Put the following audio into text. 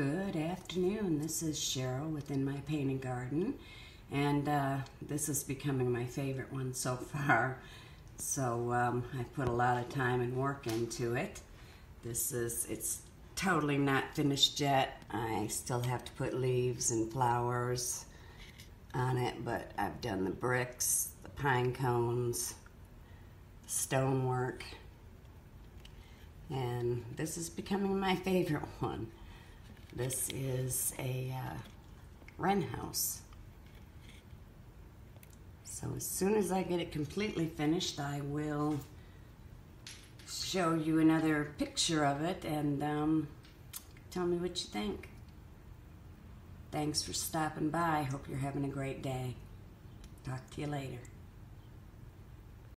Good afternoon. This is Cheryl within my painting garden, and uh, this is becoming my favorite one so far. So um, I put a lot of time and work into it. This is it's totally not finished yet. I still have to put leaves and flowers on it, but I've done the bricks, the pine cones, stonework, and this is becoming my favorite one. This is a uh, wren house. So as soon as I get it completely finished, I will show you another picture of it and um, tell me what you think. Thanks for stopping by. Hope you're having a great day. Talk to you later.